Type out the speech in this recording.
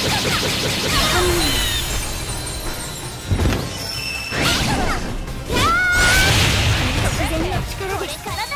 力で。